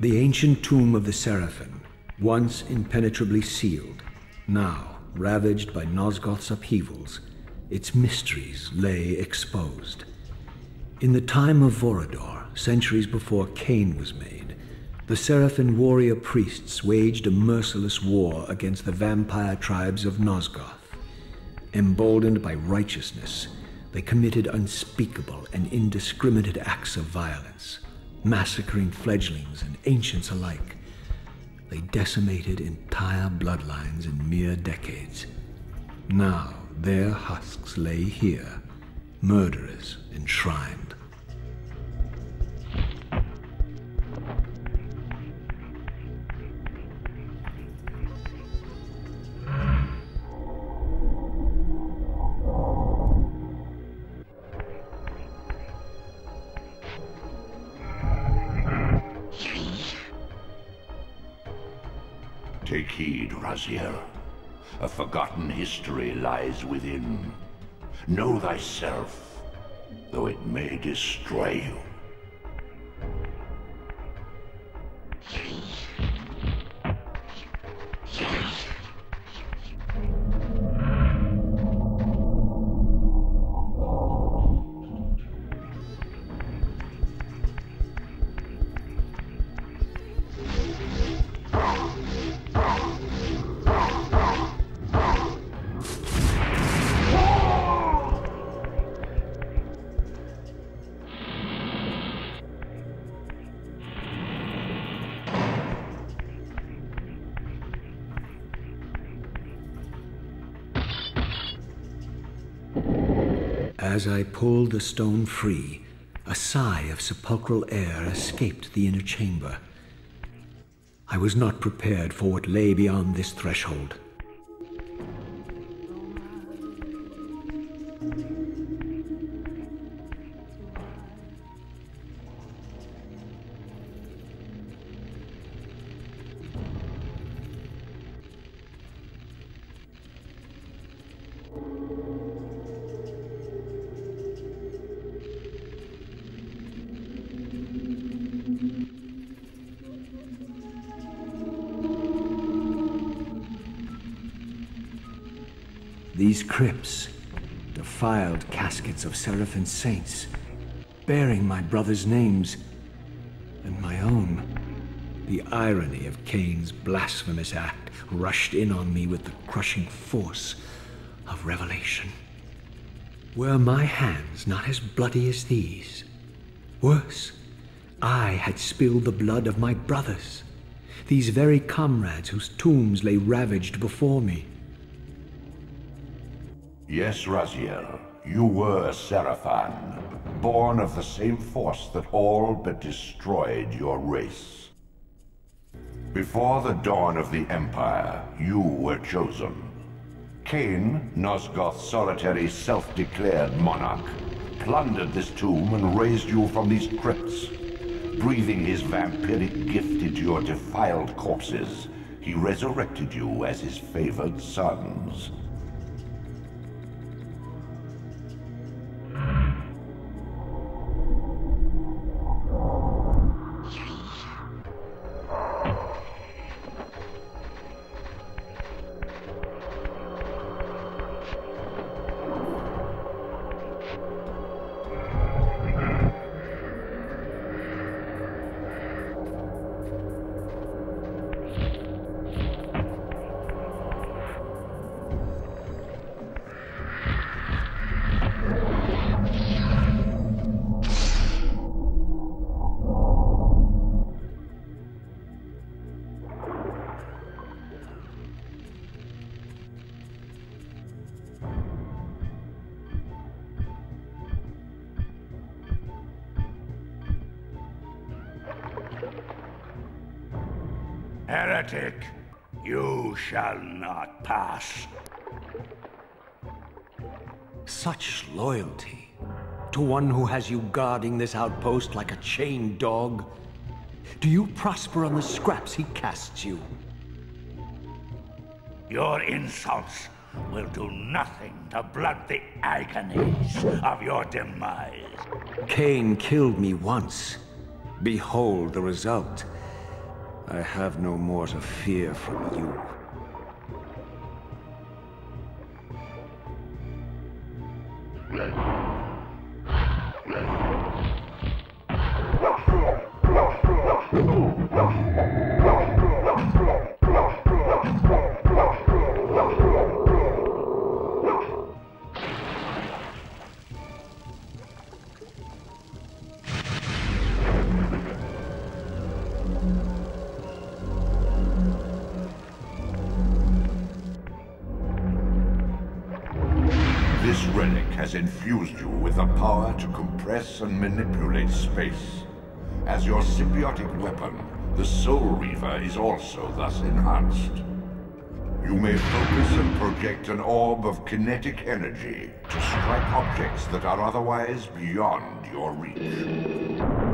The ancient tomb of the Sarafan, once impenetrably sealed, now ravaged by Nosgoth's upheavals, its mysteries lay exposed. In the time of Vorador, centuries before Kain was made, the Sarafan warrior priests waged a merciless war against the vampire tribes of Nosgoth. Emboldened by righteousness, they committed unspeakable and indiscriminate acts of violence, massacring fledglings and ancients alike. They decimated entire bloodlines in mere decades. Now their husks lay here, murderers enshrined. Heed, Raziel. A forgotten history lies within. Know thyself, though it may destroy you. As I pulled the stone free, a sigh of sepulchral air escaped the inner chamber. I was not prepared for what lay beyond this threshold. These crypts, defiled caskets of Sarafan saints, bearing my brother's names and my own. The irony of Kain's blasphemous act rushed in on me with the crushing force of revelation. Were my hands not as bloody as these? Worse, I had spilled the blood of my brothers, these very comrades whose tombs lay ravaged before me. Yes, Raziel, you were Sarafan, born of the same force that all but destroyed your race. Before the dawn of the Empire, you were chosen. Kain, Nosgoth's solitary self-declared monarch, plundered this tomb and raised you from these crypts. Breathing his vampiric gift into your defiled corpses, he resurrected you as his favored sons. Heretic, you shall not pass. Such loyalty to one who has you guarding this outpost like a chained dog. Do you prosper on the scraps he casts you? Your insults will do nothing to blunt the agonies of your demise. Kain killed me once. Behold the result. I have no more to fear from you. Has infused you with the power to compress and manipulate space. As your symbiotic weapon, the Soul Reaver is also thus enhanced. You may focus and project an orb of kinetic energy to strike objects that are otherwise beyond your reach.